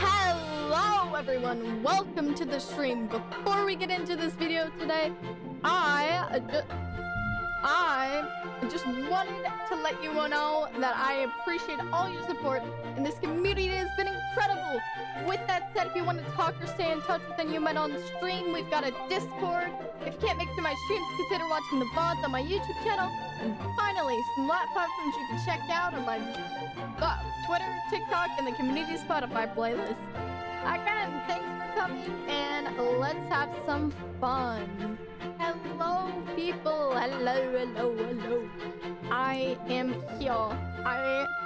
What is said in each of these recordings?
Hello everyone, welcome to the stream. Before we get into this video today, I uh, ju- I just wanted to let you all know that I appreciate all your support and this community has been incredible. With that said, if you want to talk or stay in touch with any you met on the stream, we've got a Discord. If you can't make it to my streams, consider watching the VODs on my YouTube channel. And finally, some live platforms you can check out on my uh, Twitter, TikTok, and the community Spotify playlist. Again, thanks for coming, and let's have some fun. Hello, people. Hello, hello, hello. I am here. I.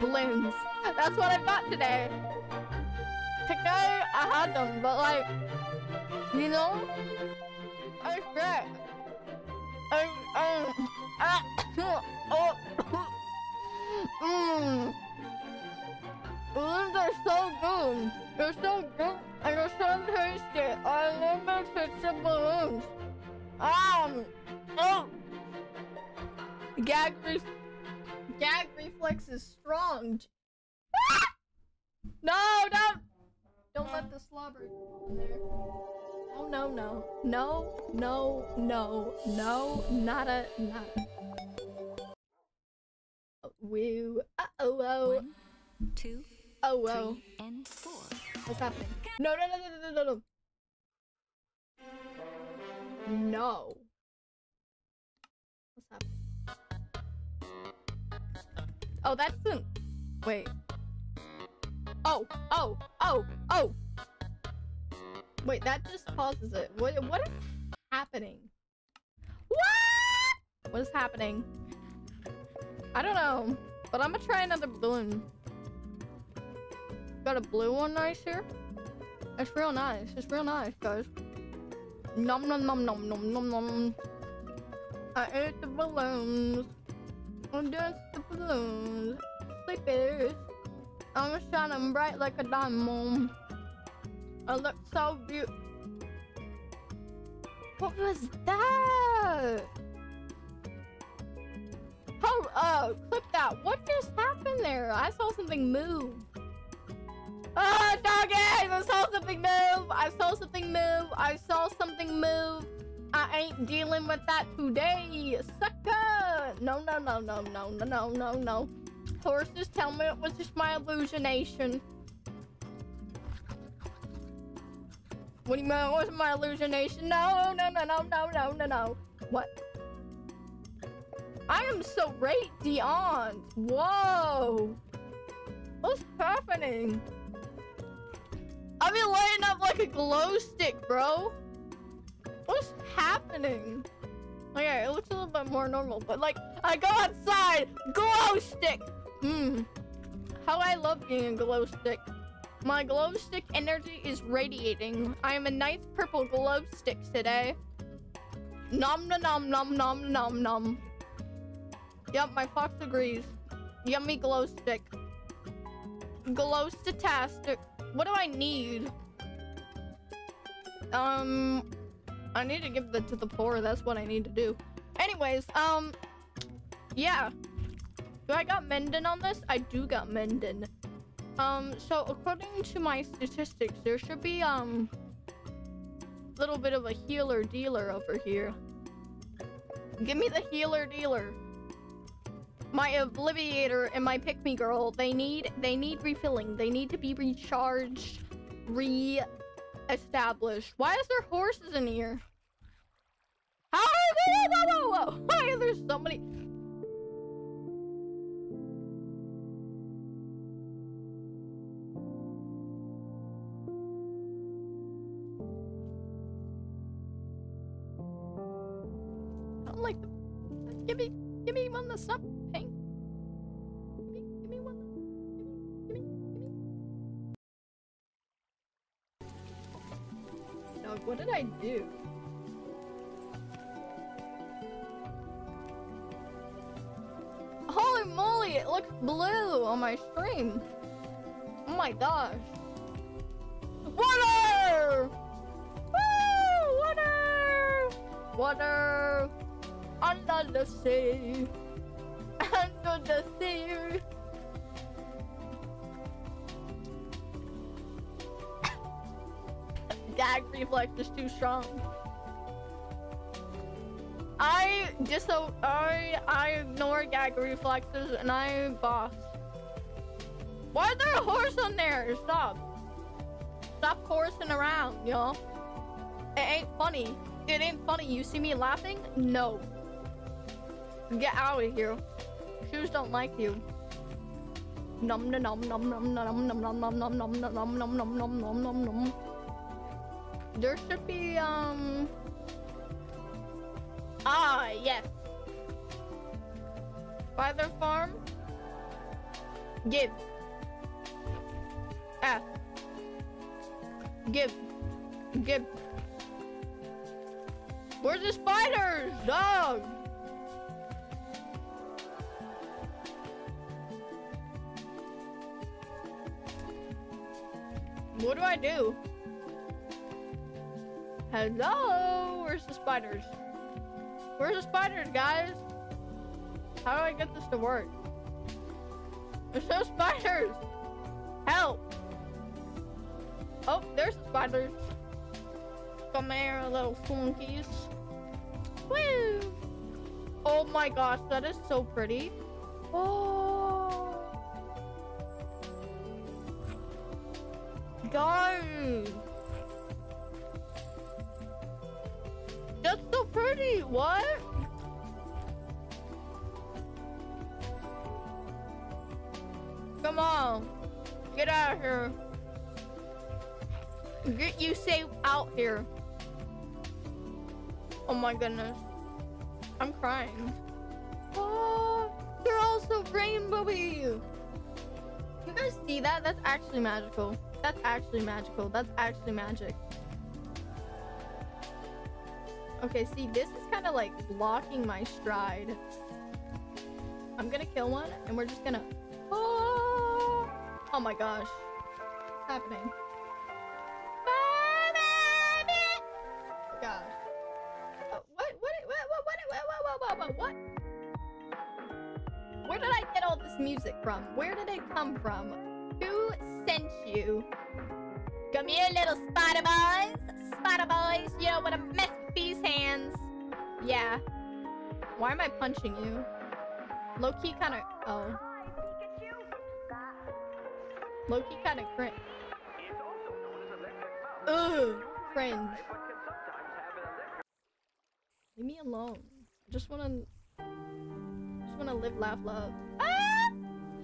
Balloons. That's what I got today. Today, I had them, but like, you know, I forget. I, um, ah, oh, mmm. Balloons are so good. They're so good and they're so tasty. I love taste of balloons. Um, oh. Gag, gag reflex is strong. Ah! No, don't, don't let the slobber in there. Oh no, no, no, no, no, no, nada, nada. Oh, woo, uh oh, oh, One, two, oh, whoa. three, and four. What's happening? No, no, no, no, no, no, no. No. Oh, that's an. Wait. Oh, oh, oh, oh. Wait, that just pauses it. What? What is happening? What? What is happening? I don't know, but I'm gonna try another balloon. Got a blue one nice here. It's real nice. It's real nice, guys. Nom nom nom nom nom nom nom. I ate the balloons. I danced the balloons. Sleepers. I'm shining bright like a diamond. I look so beautiful. What was that? Oh, uh, clip that. What just happened there? I saw something move. Ah, doggy! I saw something move! I saw something move! I saw something move! I ain't dealing with that today, sucker! No, no, no, no, no, no, no, no, no. Horses tell me it was just my illusionation. What do you mean it wasn't my illusionation? No, no, no, no, no, no, no, no. What? I am so radiant! Whoa! What's happening? I've been lighting up like a glow stick, bro. What's happening? Okay, it looks a little bit more normal, but like, I go outside, glow stick. Hmm. How I love being a glow stick. My glow stick energy is radiating. I am a nice purple glow stick today. Nom nom nom nom nom nom nom. Yep, my fox agrees. Yummy glow stick. Glow statastic. What do I need? Um, I need to give that to the poor. That's what I need to do. Anyways, um, yeah. Do I got Mending on this? I do got Mending. Um, so according to my statistics, there should be, um, a little bit of a healer dealer over here. Give me the healer dealer. My Obliviator and my Pick Me Girl, they need they need refilling. They need to be recharged, re-established. Why is there horses in here? How are there? Whoa, whoa, whoa. Why are there so many? I don't like the. Give me, give me one that's not pink. Give me, give me one. Give me, give me, what did I do? Oh my gosh. Water! Woo! Water! Water! Under the sea! Under the sea! Gag reflex is too strong. I just so I I ignore gag reflexes and I boss. Why is there a horse on there? Stop. Stop horsing around, y'all. It ain't funny. It ain't funny. You see me laughing? No. Get out of here. Shoes don't like you. Num num num num num num num num num num num num num num num num num. There should be um Ah yes. Father farm. Give. Give. Give. Where's the spiders? Dog! What do I do? Hello? Where's the spiders? Where's the spiders, guys? How do I get this to work? There's no spiders! Help! Oh, there's the spiders. Come here, little flunkies. Woo! Oh my gosh, that is so pretty. Oh. Guys. That's so pretty. What? Come on. Get out of here. Get you safe out here. Oh my goodness. I'm crying. Oh, they're all so rainbowy. You guys see that? That's actually magical. That's actually magical. That's actually magic. Okay, see, this is kind of like blocking my stride. I'm gonna kill one, and we're just gonna... Oh, oh my gosh. What's happening? Come from? Who sent you? Come here, little spider boys. Spider boys, you don't want to mess with these hands. Yeah. Why am I punching you? Low key kind of. Oh. Low key kind of cringe. Ugh, cringe. Leave me alone. I just wanna just wanna live, laugh, love. Ah!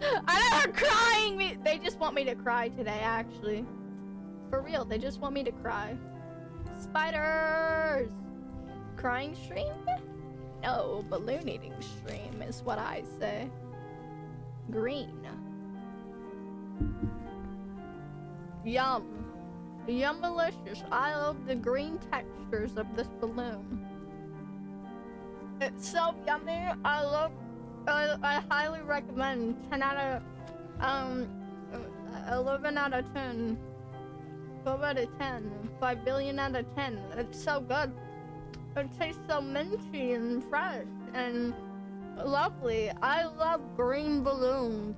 I know they're crying me they just want me to cry today, actually. For real, they just want me to cry. Spiders! Crying stream? No, balloon eating stream is what I say. Green. Yum. Yum delicious. I love the green textures of this balloon. It's so yummy. I love. I, I highly recommend. 10 out of um, uh, 11 out of 10. 12 out of 10. 5 billion out of 10. It's so good. It tastes so minty and fresh and lovely. I love green balloons.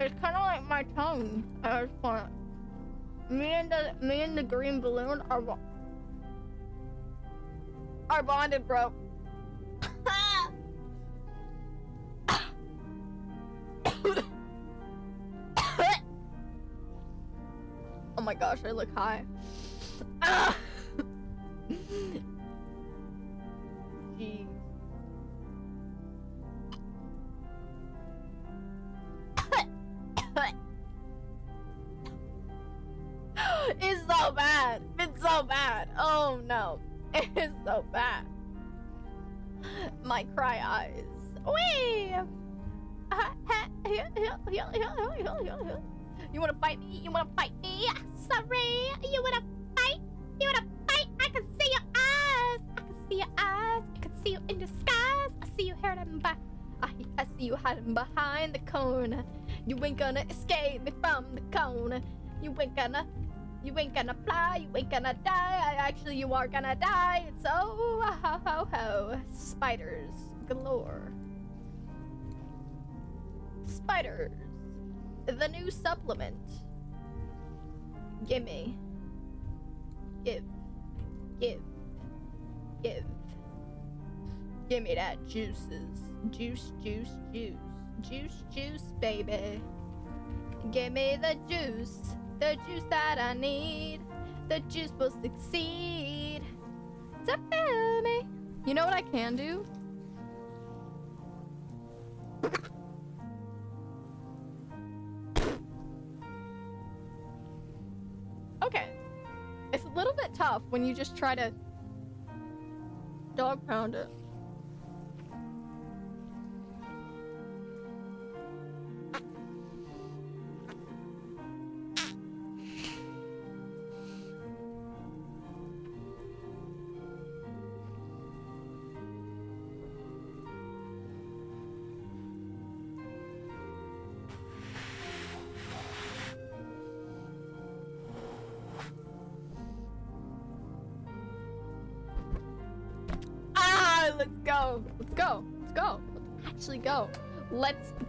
It's kind of like my tongue at this point. Me and the me and the green balloon are are bonded, bro. oh my gosh, I look high. It's so bad. It's so bad. Oh no. It's so bad. My cry eyes. Wee! You wanna fight me? You wanna fight me? Sorry. You wanna fight? You wanna fight? I can see your eyes. I can see your eyes. I can see you in disguise. I see you hiding by. I, I see you hiding behind the corner. You ain't gonna escape me from the corner. You ain't gonna You ain't gonna fly, you ain't gonna die. Actually, you are gonna die. It's oh ho ho ho. Spiders galore. Spiders. The new supplement. Gimme. Give. Give. Give. Give me that juices. Juice, juice, juice. Juice, juice, baby. Give me the juice. The juice that I need. The juice will succeed. To fill me. You know what I can do? Okay. It's a little bit tough when you just try to dog pound it.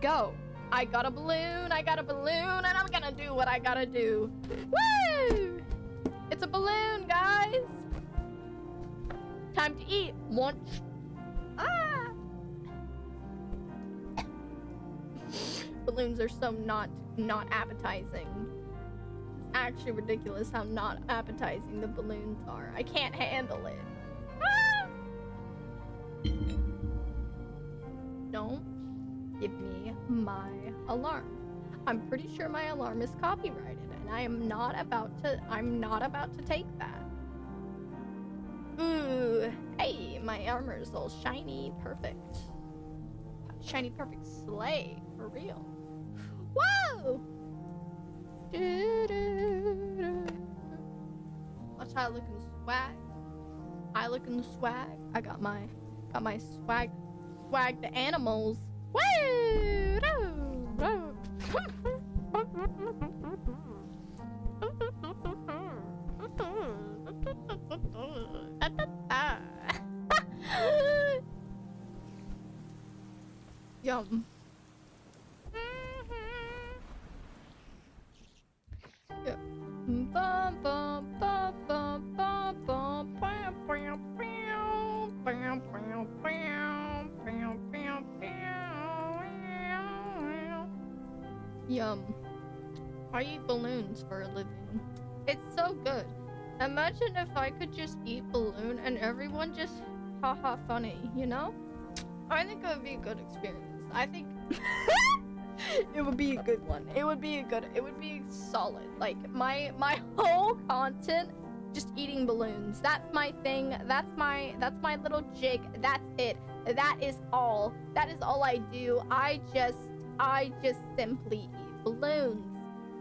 Go. I got a balloon. I got a balloon, and I'm gonna do what I gotta do. Woo! It's a balloon, guys. Time to eat lunch. Ah! Balloons are so not not appetizing. It's actually ridiculous how not appetizing the balloons are. I can't handle it. Ah! Don't give me my alarm. I'm pretty sure my alarm is copyrighted and I am not about to I'm not about to take that. Ooh, hey, my armor is all shiny, perfect. Shiny perfect sleigh, for real. Whoa! Doo-doo-doo. Watch how I look in the swag. I look in the swag. I got my got my swag swag the animals. Yum. Yum. I eat balloons for a living. It's so good. Imagine if I could just eat balloon and everyone just haha funny, you know? I think it would be a good experience. I think it would be a good one. It would be a good it would be solid. Like my my whole content just eating balloons. That's my thing. That's my that's my little jig. That's it. That is all. That is all I do. I just I just simply eat balloons.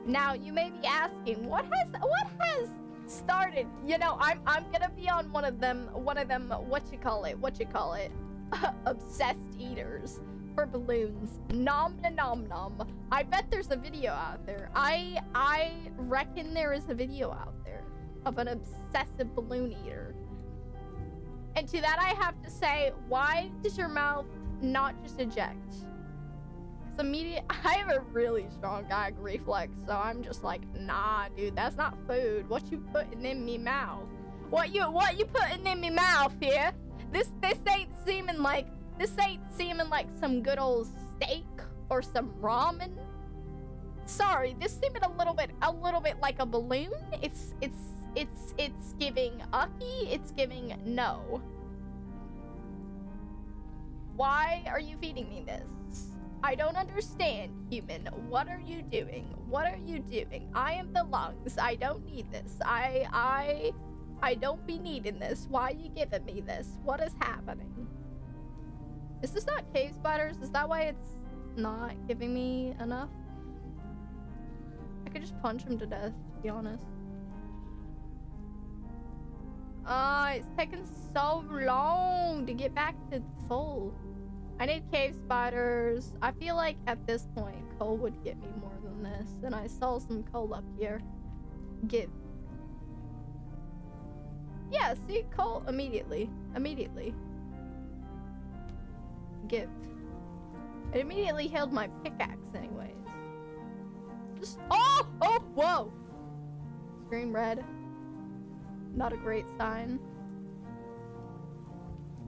Now you may be asking, what has what has started? You know, I'm I'm gonna be on one of them one of them what you call it? What you call it? Obsessed eaters for balloons. Nom na nom nom. I bet there's a video out there. I I reckon there is a video out there of an obsessive balloon eater. And to that I have to say, why does your mouth not just eject? Immediate I have a really strong gag reflex, so I'm just like, nah, dude, that's not food. What you putting in me mouth? What you what you putting in me mouth here? This this ain't seeming like this ain't seeming like some good old steak or some ramen. Sorry, this seeming a little bit a little bit like a balloon. It's it's it's it's giving ucky, it's giving no. Why are you feeding me this? I don't understand, human. What are you doing? What are you doing? I am the lungs. I don't need this. I I I don't be needing this. Why you giving me this? What is happening? Is this not cave spiders? Is that why it's not giving me enough? I could just punch him to death, to be honest. Ah, it's taking so long to get back to full. I need cave spiders. I feel like at this point, coal would get me more than this. And I saw some coal up here. Give, Yeah, see, coal immediately. Immediately. Gift. It immediately held my pickaxe anyways. Just oh oh whoa! Screen red. Not a great sign.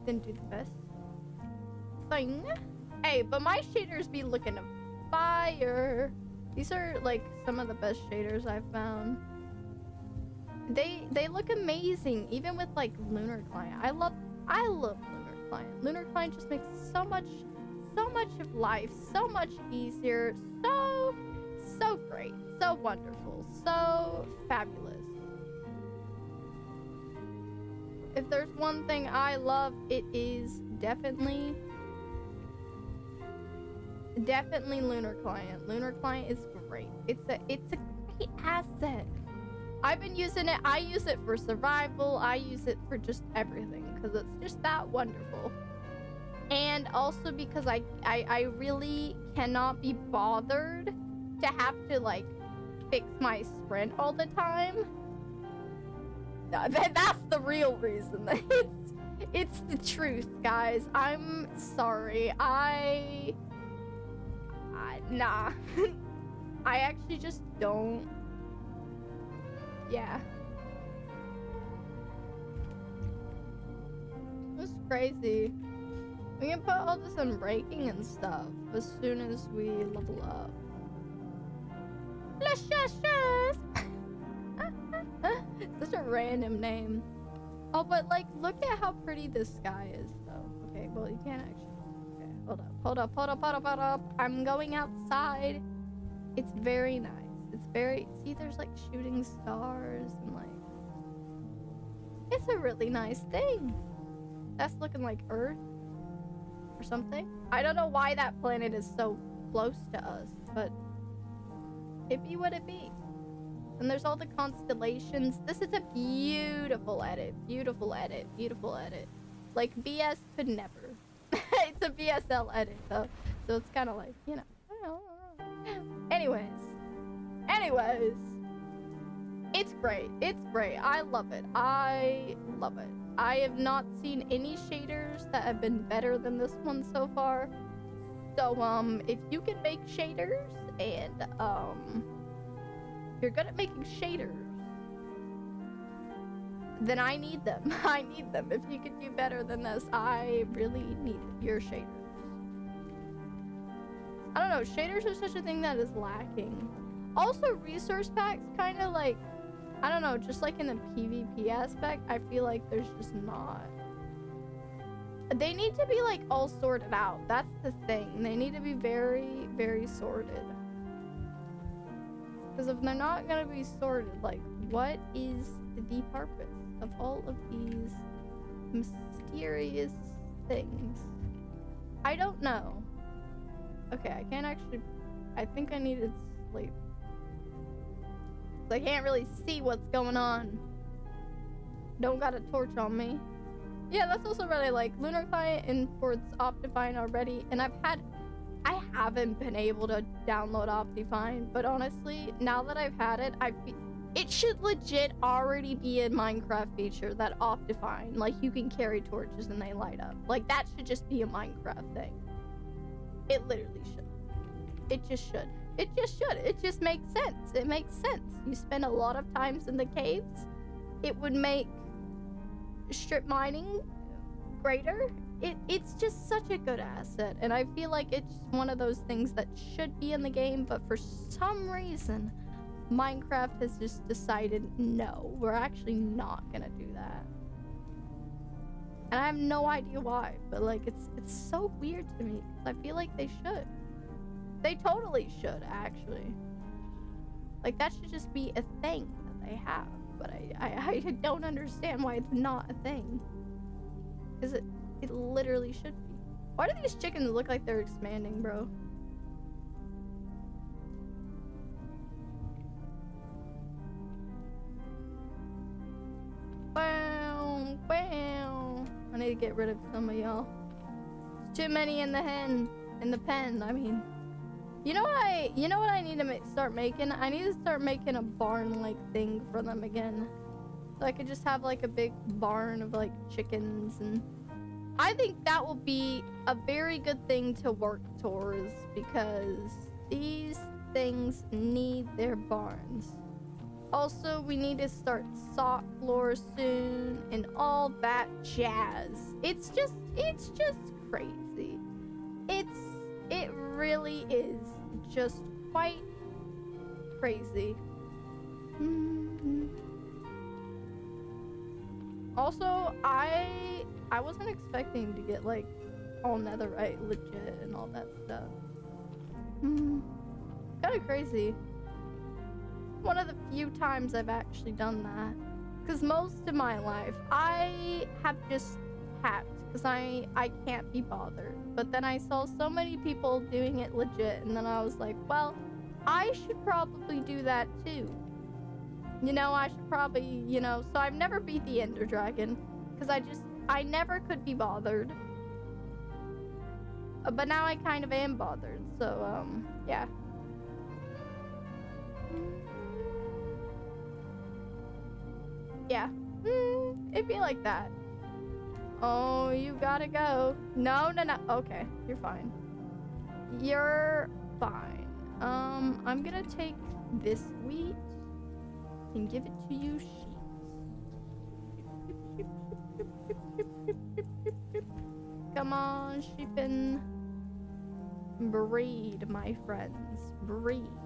Didn't do the best thing. Hey, but my shaders be looking fire. These are like some of the best shaders I've found. They they look amazing, even with like Lunar Client. I love I love Lunar Client. Lunar Client just makes so much so much of life so much easier, so so great, so wonderful, so fabulous. If there's one thing I love, it is definitely definitely Lunar Client. Lunar Client is great. It's a it's a great asset. I've been using it. I use it for survival. I use it for just everything because it's just that wonderful. And also because I, I I really cannot be bothered to have to like fix my sprint all the time. That's the real reason. It's it's the truth, guys. I'm sorry. I, Nah. I actually just don't yeah. It's crazy. We can put all this on breaking and stuff as soon as we level up. Such a random name. Oh, but like, look at how pretty this sky is, though. Okay, well, you can't actually. Hold up, hold up, hold up, hold up, hold up. I'm going outside. It's very nice. It's very see there's like shooting stars and like it's a really nice thing. That's looking like Earth or something. I don't know why that planet is so close to us, but it be what it be. And there's all the constellations. This is a beautiful edit. Beautiful edit. Beautiful edit. Like BS could never. a BSL edit though. So it's kind of like, you know. Anyways. Anyways, it's great. It's great. I love it. I love it. I have not seen any shaders that have been better than this one so far. So, um, if you can make shaders and, um, you're good at making shaders, then I need them. I need them. If you could do better than this, I really need your shaders. I don't know, shaders are such a thing that is lacking. Also, resource packs kind of like, I don't know, just like in the PvP aspect, I feel like there's just not. They need to be like all sorted out. That's the thing. They need to be very, very sorted. Because if they're not going to be sorted, like, what is the purpose of all of these mysterious things? I don't know. Okay, I can't actually... I think I needed sleep. I can't really see what's going on. Don't got a torch on me. Yeah, that's also really like Lunar Client imports Optifine already, and I've had I haven't been able to download Optifine, but honestly, now that I've had it, I it should legit already be a Minecraft feature that Optifine, like you can carry torches and they light up. Like that should just be a Minecraft thing. It literally should. It just should. It just should. It just makes sense. It makes sense. You spend a lot of times in the caves. It would make strip mining greater. It, it's just such a good asset. And I feel like it's one of those things that should be in the game, but for some reason, Minecraft has just decided, no, we're actually not gonna do that. And I have no idea why, but like it's it's so weird to me. I feel like they should. They totally should, actually. Like, that should just be a thing that they have. But I, I, I don't understand why it's not a thing. Because it, it literally should be. Why do these chickens look like they're expanding, bro? Need to get rid of some of y'all. Too many in the hen, in the pen, I mean. You know what I, you know what I need to start making? I need to start making a barn-like thing for them again. So I could just have like a big barn of like chickens and I think that will be a very good thing to work towards because these things need their barns. Also, we need to start sock floors soon and all that jazz. It's just, it's just crazy. It's, it really is just quite crazy. Mm-hmm. Also, I, I wasn't expecting to get like all netherite legit and all that stuff. Hmm. Kind of crazy one of the few times I've actually done that. Because most of my life, I have just hacked because I, I can't be bothered. But then I saw so many people doing it legit, and then I was like, well, I should probably do that too. You know, I should probably, you know, so I've never beat the Ender Dragon because I just, I never could be bothered. Uh, but now I kind of am bothered, so, um, yeah. Yeah. Mm, it'd be like that. Oh, you gotta go. No, no, no. Okay, you're fine. You're fine. Um, I'm gonna take this wheat and give it to you sheep. Come on, sheepin. Breed, my friends. Breed.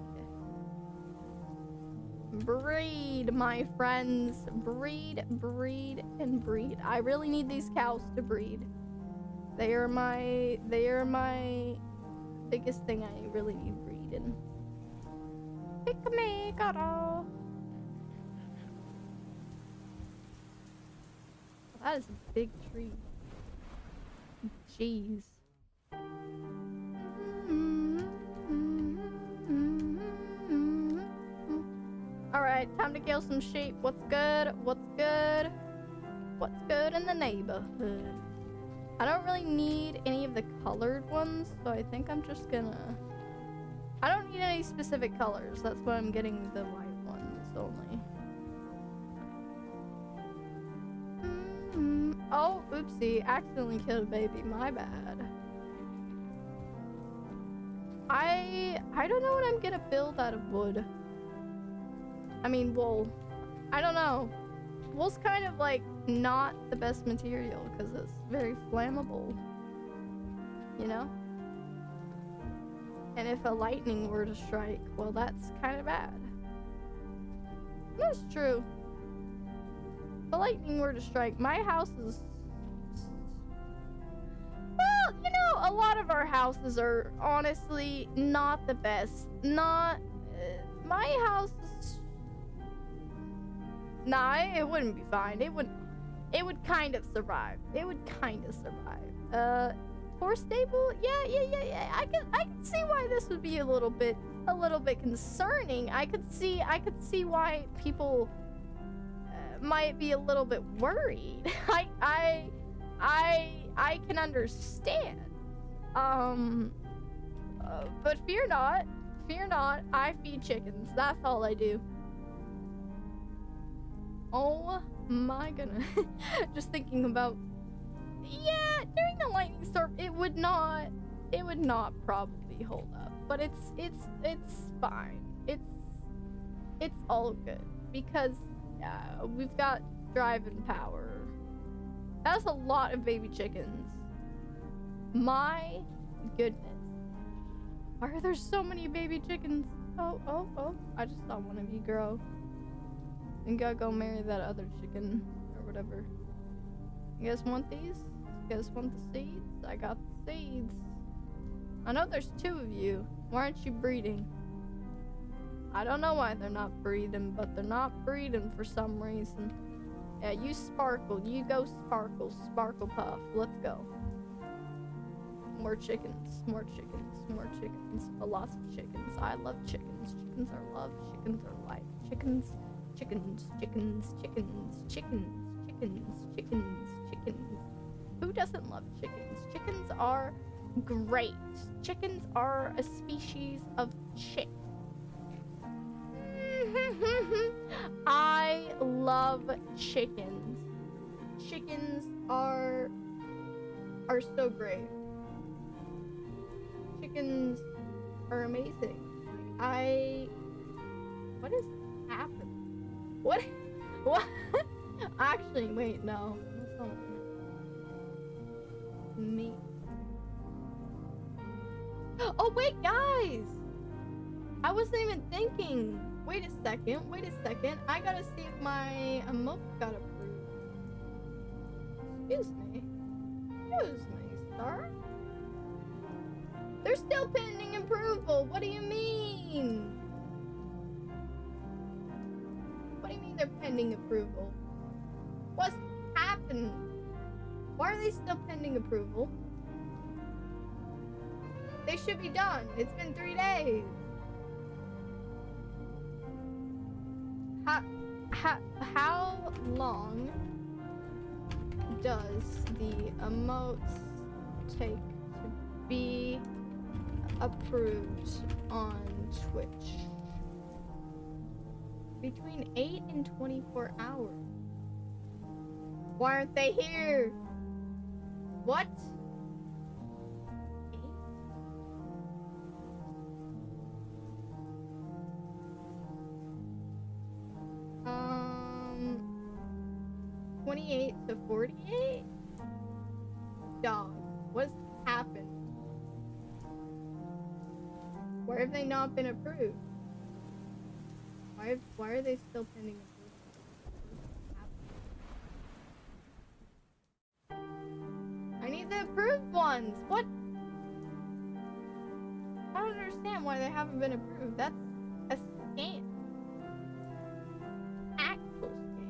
Breed, my friends. Breed, breed, and breed. I really need these cows to breed. They are my, they are my biggest thing I really need breeding. Pick me, got That is a big tree. Jeez. Alright, time to kill some sheep. What's good? What's good? What's good in the neighborhood? I don't really need any of the colored ones, so I think I'm just gonna... I don't need any specific colors. That's why I'm getting the white ones only. Mm -hmm. Oh, oopsie. Accidentally killed a baby. My bad. I... I don't know what I'm gonna build out of wood. I mean, wool. I don't know. Wool's kind of like not the best material because it's very flammable. You know? And if a lightning were to strike, well, that's kind of bad. That's true. If a lightning were to strike, my house is... Well, you know, a lot of our houses are honestly not the best. Not... Uh, my house Nah, it wouldn't be fine. It would, it would kind of survive. It would kind of survive. Uh, horse stable? Yeah, yeah, yeah, yeah. I can, I can see why this would be a little bit, a little bit concerning. I could see, I could see why people uh, might be a little bit worried. I, I, I, I can understand. Um, uh, but fear not, fear not. I feed chickens. That's all I do. Oh my goodness. Just thinking about yeah, during the lightning storm it would not it would not probably hold up. But it's it's it's fine. It's it's all good because uh, we've got drive and power. That's a lot of baby chickens. My goodness. Why are there so many baby chickens? Oh, oh, oh. I just saw one of you grow. And gotta go marry that other chicken or whatever. You guys want these? You guys want the seeds? I got the seeds. I know there's two of you. Why aren't you breeding? I don't know why they're not breeding, but they're not breeding for some reason. Yeah, you sparkle. You go sparkle. Sparkle puff. Let's go. More chickens. More chickens. More chickens. A lot of chickens. I love chickens. Chickens are love. Chickens are life. Chickens chickens, chickens, chickens, chickens, chickens, chickens, chickens. Who doesn't love chickens? Chickens are great. Chickens are a species of chick. I love chickens. Chickens are are so great. Chickens are amazing. I what is happening? What what actually wait no. Me. Oh wait guys! I wasn't even thinking. Wait a second, wait a second. I gotta see if my emote got approved. Excuse me. Excuse me, sir. They're still pending approval. What do you mean? What do you mean they're pending approval? What's happened? Why are they still pending approval? They should be done. It's been three days. How, how, how long does the emotes take to be approved on Twitch? Between 8 and 24 hours. Why aren't they here? What? Um, 28 to 48? Dog, what's happened? Where have they not been approved? Why, are they still pending approval? I need the approved ones! What? I don't understand why they haven't been approved. That's a scam. Actual scam.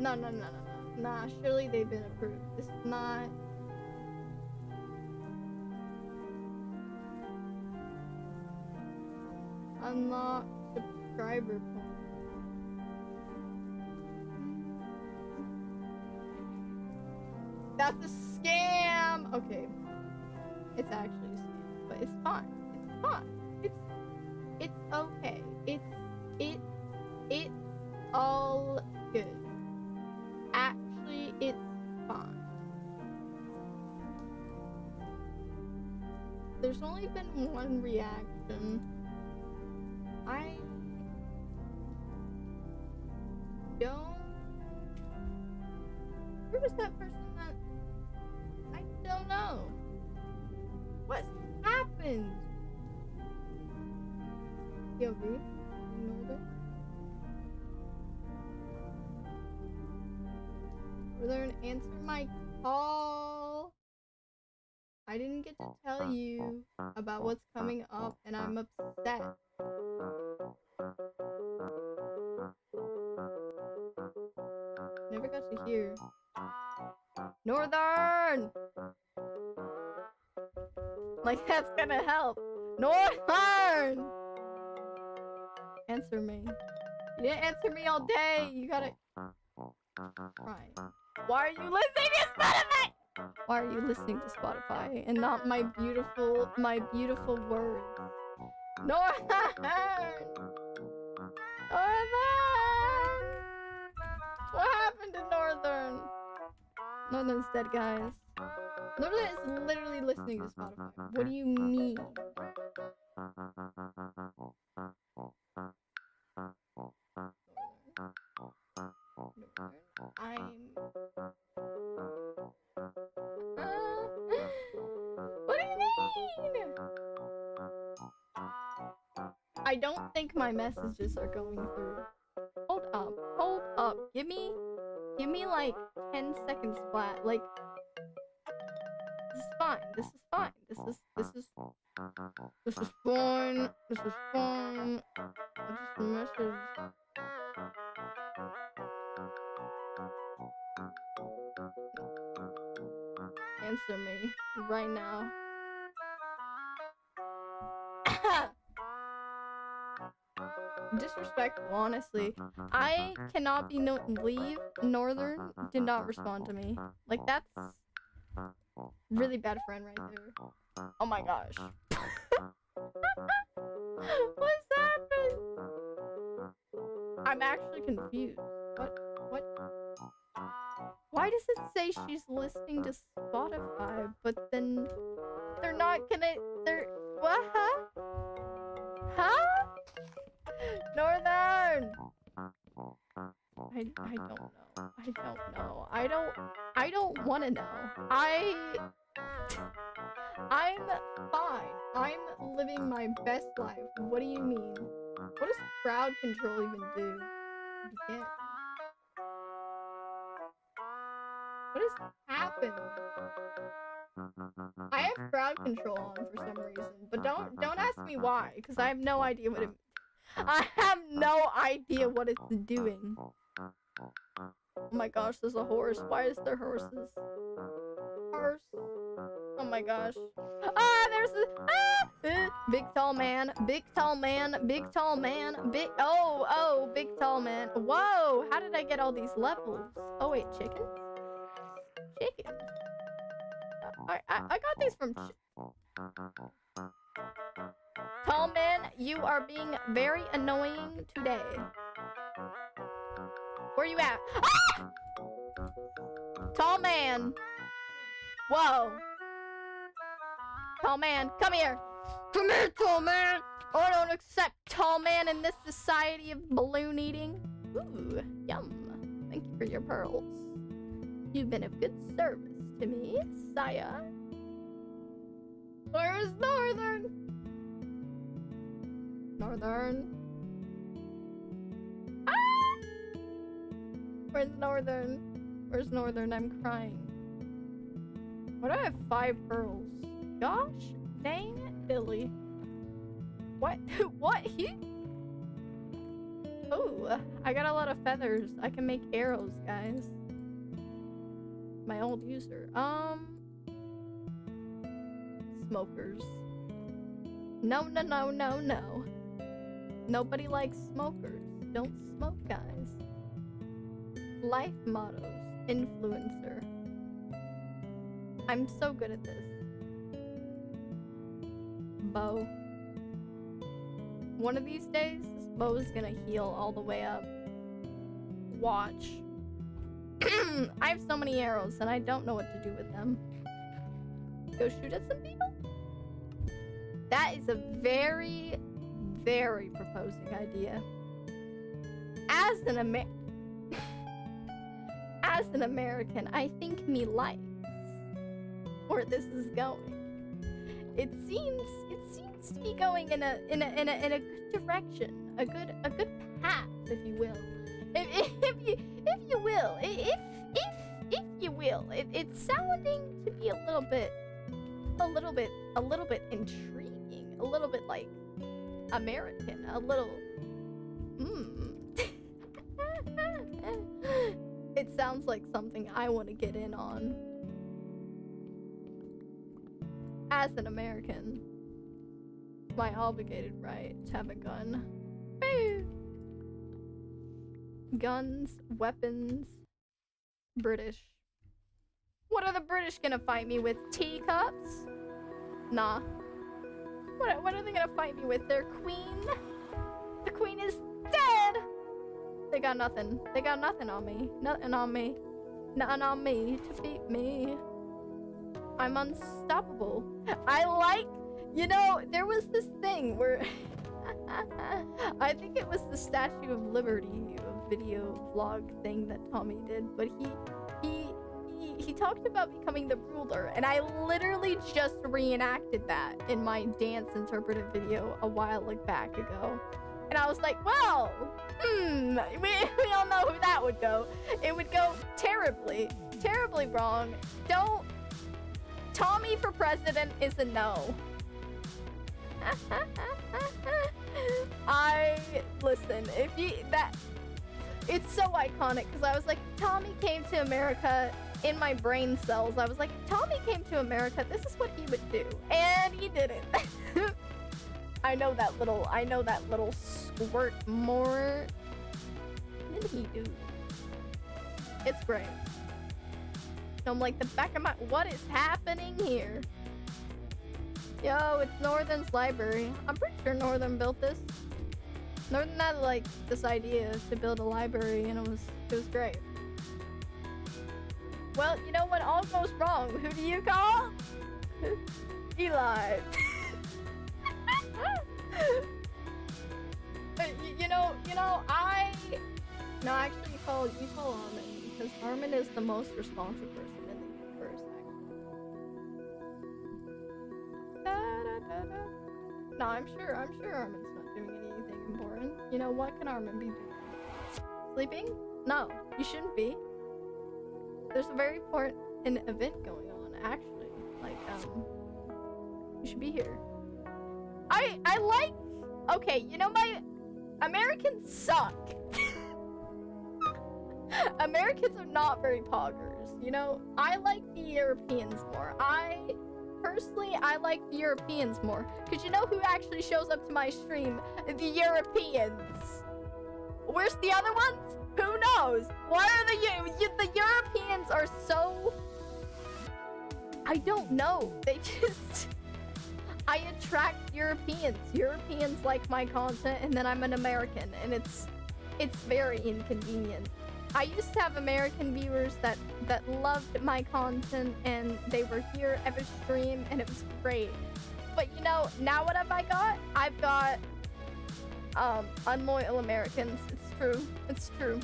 No, no, no, no, no. Nah, surely they've been approved. This is not. Unlock subscriber. That's a scam! Okay. It's actually a scam, but it's fine. It's fine. It's it's okay. It's it it's all good. Actually, it's fine. There's only been one reaction. To tell you about what's coming up, and I'm upset. Never got to hear. Northern! Like, that's gonna help. Northern! Answer me. You didn't answer me all day. You gotta. Right. Why are you listening to Spotify? Why are you listening to Spotify and not my beautiful, my beautiful words? Northern! Northern! What happened to Northern? Northern's dead, guys. Northern is literally listening to Spotify. What do you mean? Think my messages are going through. Hold up, hold up. Give me, give me like 10 seconds flat. Like, this is fine. This is fine. This is, this is, this is fine. This is fine. Messaged. Answer me right now. Honestly. I cannot be no leave. Northern did not respond to me. Like that's really bad friend right there. Oh my gosh. What's happened? I'm actually confused. What? What? Why does it say she's listening to Spotify, but then they're not gonna, they're, what? Huh? I, I don't uh-huh. know. I don't know. I don't, I don't want to know. I, I'm fine. I'm living my best life. What do you mean? What does crowd control even do? Begin. What has happened? I have crowd control on for some reason, but don't don't ask me why, because I have no idea what it. Uh-huh. I have no idea what it's doing. Oh my gosh, there's a horse. Why is there horses? Horse. Oh my gosh. Ah, there's a ah, uh, big tall man, big tall man, big tall man, big oh oh big tall man. Whoa! How did I get all these levels? Oh wait, chicken. Chicken. I I, I got these from. Tall man, you are being very annoying today. Where you at? Ah! Tall man. Whoa. Tall man, come here. Come here, tall man. I don't accept tall man in this society of balloon eating. Ooh, yum. Thank you for your pearls. You've been of good service to me, Saya. Where's Northern? Northern. Where's Northern? Where's Northern? I'm crying. Why do I have five pearls? Gosh dang it, Billy. What? what? He? Oh, I got a lot of feathers. I can make arrows, guys. My old user. Um. Smokers. No, no, no, no, no. Nobody likes smokers. Don't smoke, guys. Life mottos. Influencer. I'm so good at this. Bow. One of these days, this bow is gonna heal all the way up. Watch. I have so many arrows and I don't know what to do with them. Go shoot at some people? That is a very, very proposing idea. As an Amer- As an American, I think me likes where this is going. It seems it seems to be going in a in a in a in a good direction, a good a good path, if you will. If, if you if you will, if if if you will, it, it's sounding to be a little bit a little bit a little bit intriguing, a little bit like American, a little hmm. it sounds like something I want to get in on. As an American, my obligated right to have a gun. Guns, weapons, British. What are the British gonna fight me with? Teacups? Nah. What, what are they gonna fight me with? Their queen? The queen is! They got nothing. They got nothing on me. Nothing on me. Nothing on me to beat me. I'm unstoppable. I like, you know, there was this thing where I think it was the Statue of Liberty video vlog thing that Tommy did, but he he he, he talked about becoming the ruler, and I literally just reenacted that in my dance interpretive video a while like back ago. And I was like, well, hmm, we, we all know who that would go. It would go terribly, terribly wrong. Don't, Tommy for president is a no. I, listen, if you, that, it's so iconic because I was like, Tommy came to America in my brain cells. I was like, Tommy came to America. This is what he would do. And he didn't. I know that little, I know that little squirt more than he do. It's great. I'm like, the back of my, what is happening here? Yo, it's Northern's library. I'm pretty sure Northern built this. Northern that like this idea to build a library and it was it was great. Well, you know what all goes wrong, who do you call? Eli. but you, know, you know, I no actually you call you call Harmon because Harmon is the most responsive person in the universe. Da. No, I'm sure. I'm sure Armin's not doing anything important. You know what can Armin be doing? Sleeping? No, you shouldn't be. There's a very important event going on, actually. Like, um, you should be here. I I like. Okay, you know my Americans suck. Americans are not very poggers. You know, I like the Europeans more. I personally, I like the Europeans more. Cause you know who actually shows up to my stream? The Europeans. Where's the other ones? Who knows? Why are the you the Europeans are so? I don't know. They just. I attract Europeans. Europeans like my content, and then I'm an American, and it's it's very inconvenient. I used to have American viewers that that loved my content, and they were here every stream, and it was great. But you know, now what have I got? I've got um, unloyal Americans. It's true. It's true.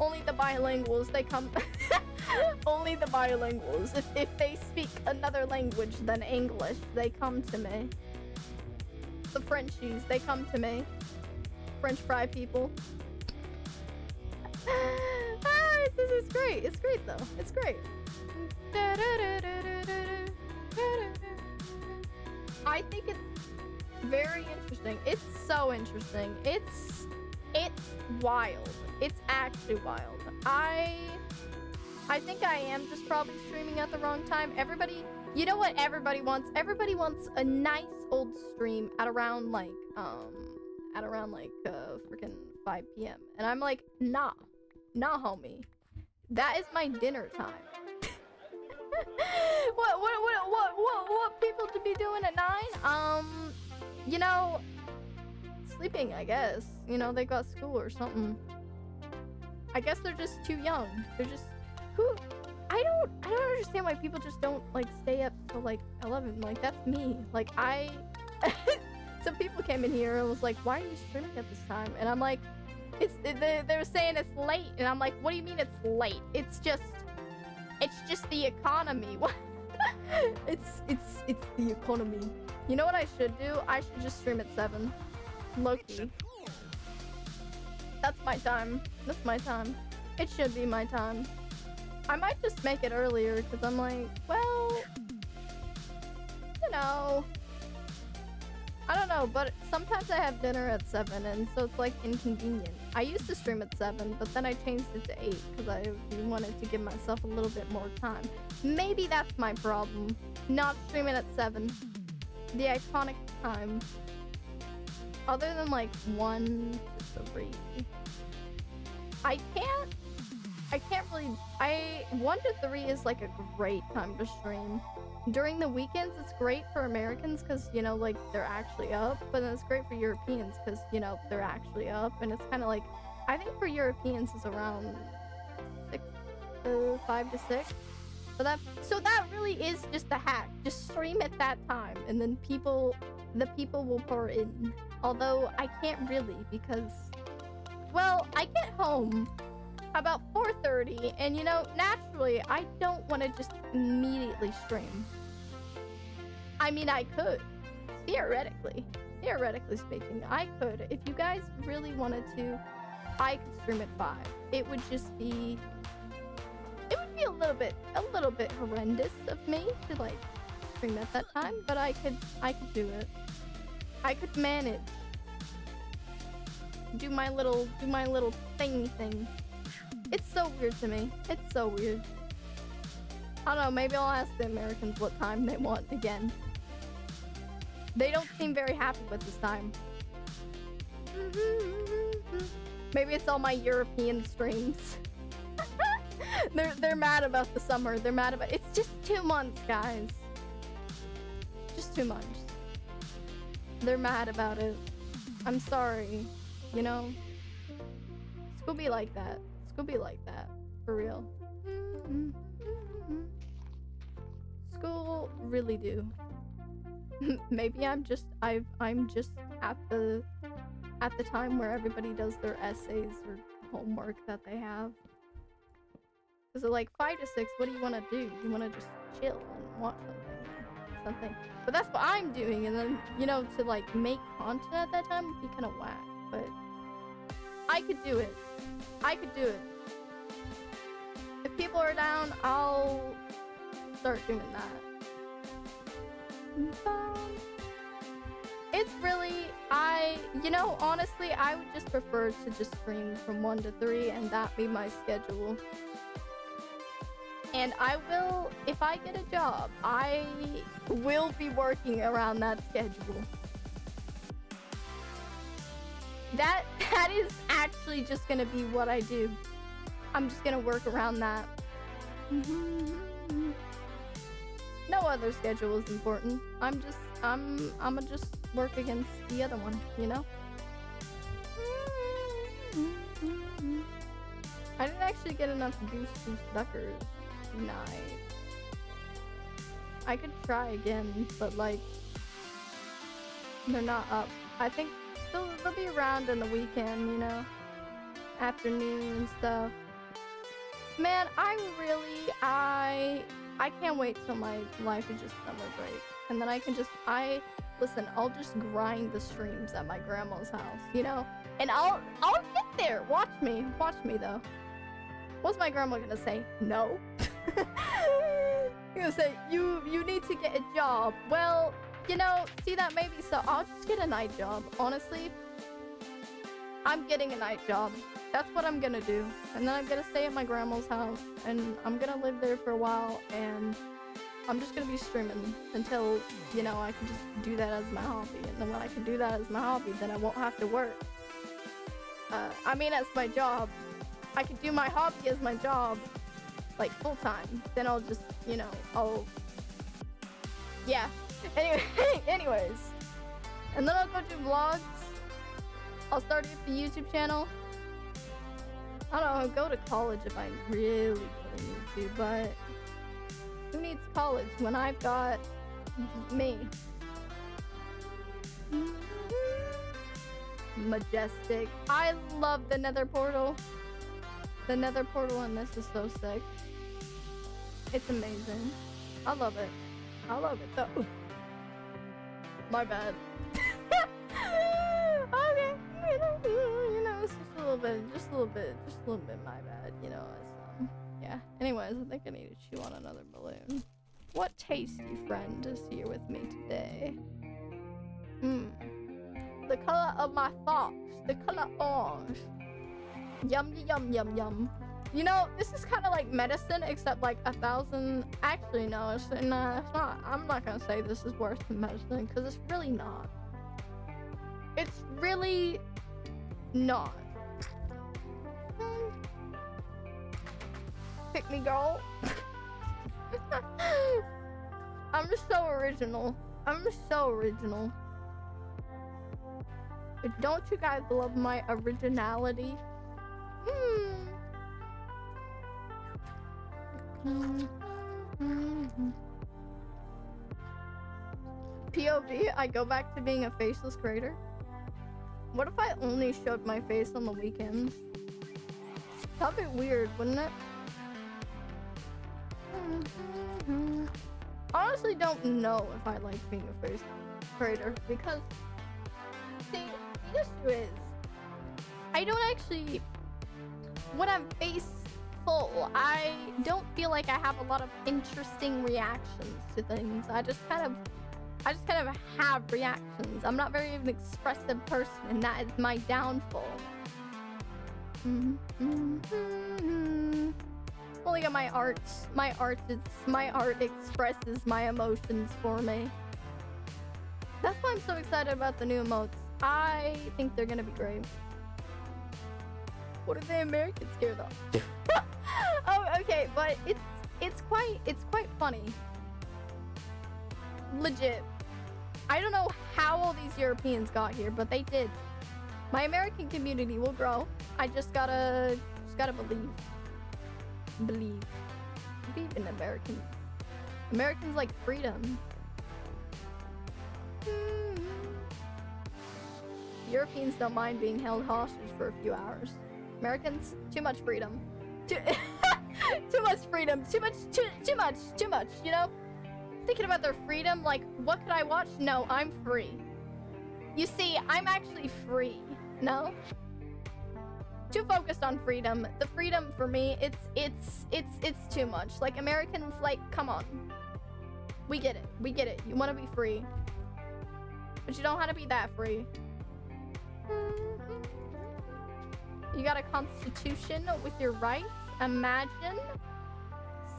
Only the bilinguals, they come... Only the bilinguals. If, if they speak another language than English, they come to me. The Frenchies, they come to me. French fry people. ah, this is great. It's great though. It's great. I think it's very interesting. It's so interesting. It's it's wild. It's actually wild. I I think I am just probably streaming at the wrong time. Everybody, you know what everybody wants? Everybody wants a nice old stream at around like um at around like uh freaking 5 p.m. And I'm like, nah. Nah, homie. That is my dinner time. what, what, what, what, what, what people to be doing at 9? Um, you know, sleeping, I guess. You know, they got school or something. I guess they're just too young. They're just who I don't I don't understand why people just don't like stay up till like 11. Like that's me. Like I some people came in here and was like, "Why are you streaming at this time?" And I'm like, "It's they, they're saying it's late." And I'm like, "What do you mean it's late? It's just it's just the economy." What? it's it's it's the economy. You know what I should do? I should just stream at 7. Loki. That's my time. That's my time. It should be my time. I might just make it earlier because I'm like, well, you know, I don't know, but sometimes I have dinner at 7 and so it's like inconvenient. I used to stream at 7, but then I changed it to 8 because I wanted to give myself a little bit more time. Maybe that's my problem. Not streaming at 7. The iconic time. Other than like 1 to 3. I can't I can't really I one to three is like a great time to stream. During the weekends it's great for Americans because you know like they're actually up, but then it's great for Europeans because you know they're actually up and it's kinda like I think for Europeans it's around six uh, five to six. So that so that really is just the hack. Just stream at that time and then people the people will pour in. Although I can't really because well, I get home about 4.30 and you know naturally i don't want to just immediately stream. I mean i could theoretically theoretically speaking i could. If you guys really wanted to i could stream at 5 it would just be it would be a little bit a little bit horrendous of me to like stream at that time but i could i could do it. I could manage. Do my little do my little thingy thing it's so weird to me. It's so weird. I don't know, maybe I'll ask the Americans what time they want again. They don't seem very happy with this time. Maybe it's all my European streams. they're they're mad about the summer. They're mad about it's just two months, guys. Just two months. They're mad about it. I'm sorry. You know? School be like that. School be like that. For real. School really do. Maybe I'm just I've I'm just at the at the time where everybody does their essays or homework that they have. Cause like five to six, what do you want to do? You want to just chill and watch something, something. But that's what I'm doing, and then you know to like make content at that time would be kind of whack. But I could do it. I could do it. If people are down, I'll start doing that. It's really, I, you know, honestly, I would just prefer to just stream from 1 to 3 and that be my schedule. And I will, if I get a job, I will be working around that schedule. That, that is actually just gonna be what I do. I'm just gonna work around that. Mm-hmm. no other schedule is important. I'm just, I'm, I'ma just work against the other one, you know? I didn't actually get enough goose goose duckers tonight. I could try again, but like, they're not up. I think they'll, they'll be around in the weekend, you know? Afternoon and stuff. Man, I really, I, I can't wait till my life is just summer break. And then I can just, I, listen, I'll just grind the streams at my grandma's house, you know? And I'll, I'll get there. Watch me, watch me though. What's my grandma gonna say? No. gonna say, you, you need to get a job. Well, you know, see that maybe so. I'll just get a night job. Honestly, I'm getting a night job. That's what I'm gonna do. And then I'm gonna stay at my grandma's house and I'm gonna live there for a while and I'm just gonna be streaming until, you know, I can just do that as my hobby. And then when I can do that as my hobby, then I won't have to work. Uh, I mean, as my job. I can do my hobby as my job, like full time. Then I'll just, you know, I'll, yeah. Anyway, anyways, and then I'll go do vlogs. I'll start a YouTube channel. I don't know, go to college if I really, really need to, but who needs college when I've got me? Majestic. I love the nether portal. The nether portal in this is so sick. It's amazing. I love it. I love it though. My bad. okay. You know, it's just a little bit, just a little bit, just a little bit my bad, you know. So, yeah. Anyways, I think I need to chew on another balloon. What tasty friend is here with me today? Hmm. The color of my thoughts. The color orange. Yum, yum, yum, yum. You know, this is kind of like medicine, except like a thousand. Actually, no, it's, it's not. I'm not gonna say this is worse than medicine because it's really not. It's really not. Pick me, girl. I'm just so original. I'm just so original. But Don't you guys love my originality? Hmm. POV, I go back to being a faceless creator. What if I only showed my face on the weekends? That'd be weird, wouldn't it? Honestly don't know if I like being a face creator because see, the issue is I don't actually when I'm face full, I don't feel like I have a lot of interesting reactions to things. I just kind of I just kind of have reactions. I'm not very an expressive person, and that is my downfall. Mm -hmm. Only at my art. My art is my art expresses my emotions for me. That's why I'm so excited about the new emotes. I think they're gonna be great. What are the Americans scared of? oh, okay, but it's it's quite it's quite funny. Legit. I don't know how all these Europeans got here, but they did. My American community will grow. I just gotta, just gotta believe. Believe. Believe in Americans. Americans like freedom. Hmm. Europeans don't mind being held hostage for a few hours. Americans, too much freedom. Too, too much freedom. Too much, too, too much, too much, you know? Thinking about their freedom, like, what could I watch? No, I'm free. You see, I'm actually free. No? Too focused on freedom. The freedom for me, it's, it's, it's, it's too much. Like, Americans, like, come on. We get it. We get it. You want to be free. But you don't have to be that free. You got a constitution with your rights? Imagine.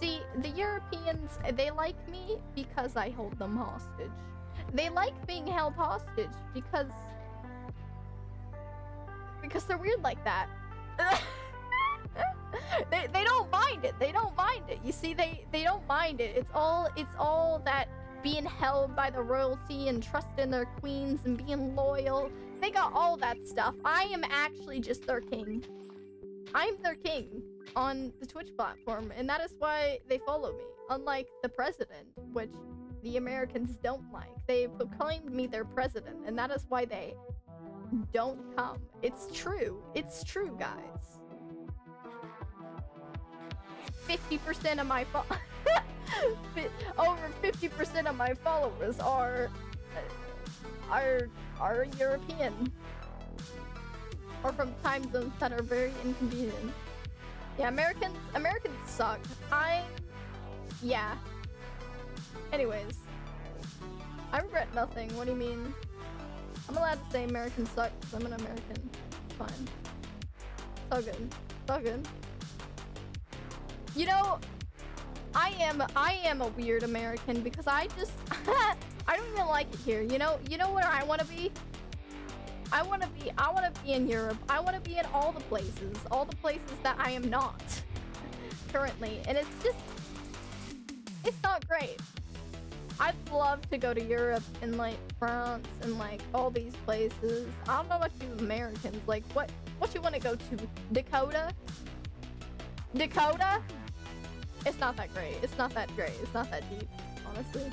See, the Europeans, they like me because I hold them hostage. They like being held hostage because... Because they're weird like that. they, they don't mind it. They don't mind it. You see, they, they don't mind it. It's all, it's all that being held by the royalty and trusting their queens and being loyal. They got all that stuff. I am actually just their king. I'm their king on the Twitch platform, and that is why they follow me. Unlike the president, which the Americans don't like. They proclaimed me their president, and that is why they don't come. It's true. It's true, guys. 50% of my fo- over 50% of my followers are uh, are are European or from time zones that are very inconvenient. Yeah, Americans Americans suck. I yeah. Anyways. I regret nothing. What do you mean? I'm allowed to say Americans suck because I'm an American. Fine. It's all good. It's all good. You know, I am I am a weird American because I just I don't even like it here. You know, you know where I want to be? I want to be I want to be in Europe. I want to be in all the places, all the places that I am not currently. And it's just it's not great. I'd love to go to Europe and like France and like all these places. I don't know about you Americans. Like what what you want to go to? Dakota? Dakota? It's not that great. It's not that great. It's not that deep, honestly.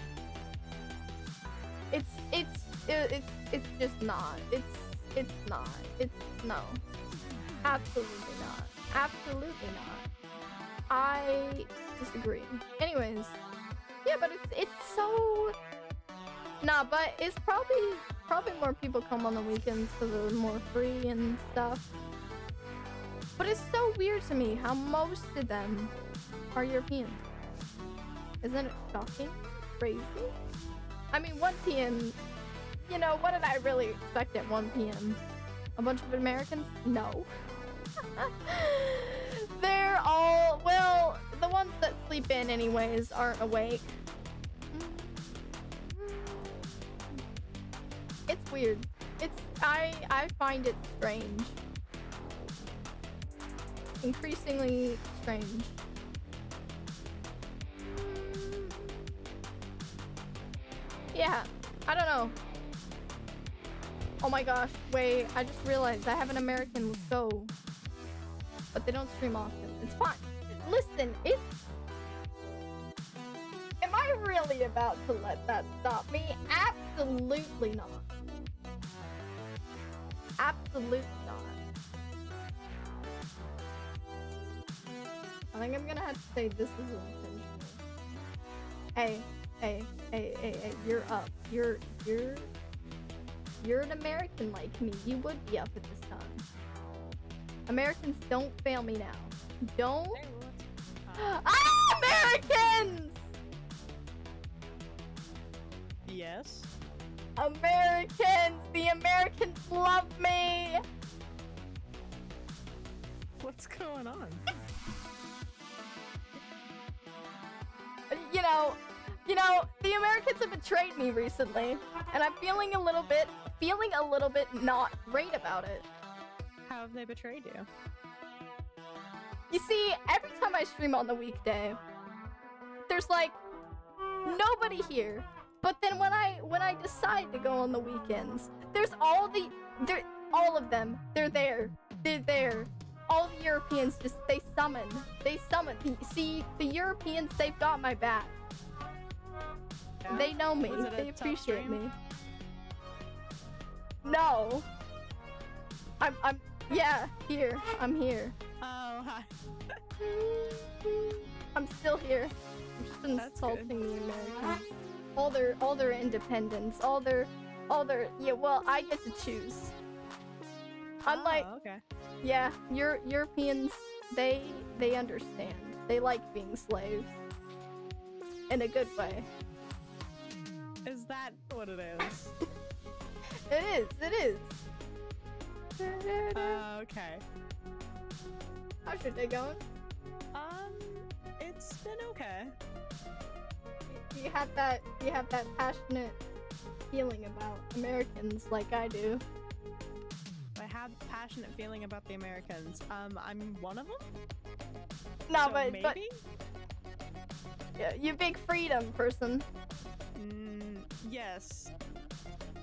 It's it's it's it's just not. It's it's not. It's no. Absolutely not. Absolutely not. I disagree. Anyways, yeah, but it's it's so Nah, but it's probably probably more people come on the weekends because they're more free and stuff. But it's so weird to me how most of them are European. Isn't it shocking? Crazy? I mean, 1 p.m. You know, what did I really expect at 1 p.m.? A bunch of Americans? No. They're all, well, the ones that sleep in anyways aren't awake. It's weird. It's, I, I find it strange. Increasingly strange. My gosh, wait, I just realized I have an American Let's go. But they don't stream often. It's fine. Listen, it's... Am I really about to let that stop me? Absolutely not. Absolutely not. I think I'm gonna have to say this is intentional. Hey, Hey, hey, hey, hey, you're up. You're, you're, you're an American like me. You would be up at this time. Americans, don't fail me now. Don't. Ah, Americans! Yes. Americans! The Americans love me! What's going on? you know, you know, the Americans have betrayed me recently, and I'm feeling a little bit, feeling a little bit not great about it. How have they betrayed you? You see, every time I stream on the weekday, there's like nobody here. But then when I when I decide to go on the weekends, there's all the there All of them. They're there. They're there. All the Europeans just they summon. They summon. See, the Europeans they've got my back. Yeah? They know me. Was it a They appreciate me. No. I'm I'm yeah, here. I'm here. Oh, hi. I'm still here. I'm just insulting the Americans. All their all their independence, all their all their yeah, well, I get to choose. Unlike Oh, okay. yeah, Euro- Europeans they they understand. They like being slaves. In a good way. Is that what it is? It is, it is. Uh, okay. How's your day going? Um, it's been okay. Do you have that do you have that passionate feeling about Americans like I do? I have passionate feeling about the Americans. Um, I'm one of them. No, so but maybe. but yeah, you big freedom person. Mm, yes.